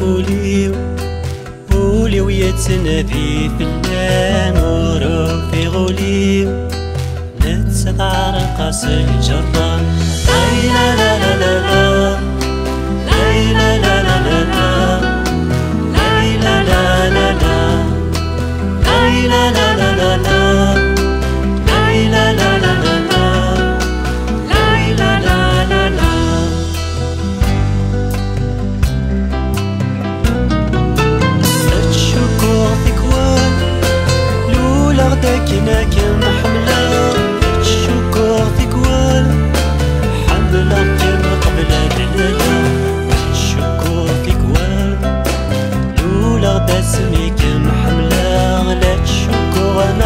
فوليو. فوليو يتنادي في اللام وروحي غوليو نتسد عرقاس الجرة. لا لا لا لا لا.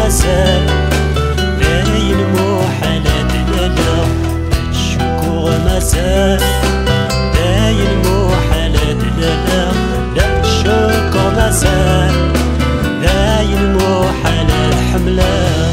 حسب باين مو حالات لنا الشكوى مساء. باين مو حالات لنا لا الشكوى مساء. باين مو حالات حملات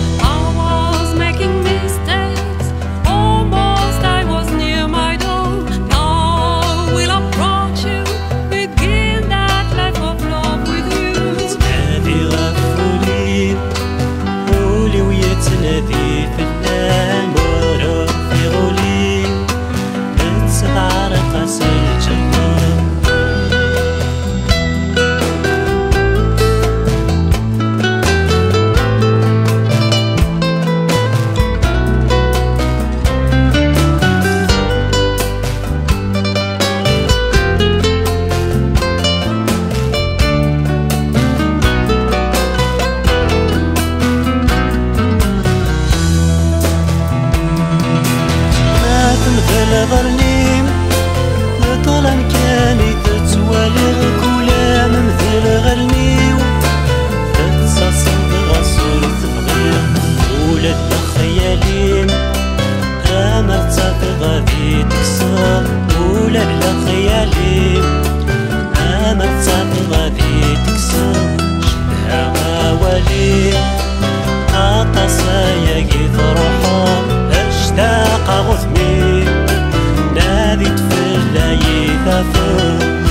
غرنيم طلع كاني تتوالغ كولا ممثل غرنيو تتصاصل غصول تبغير ولد خياليم امل تصافي غادي تكسر ولد خياليم ta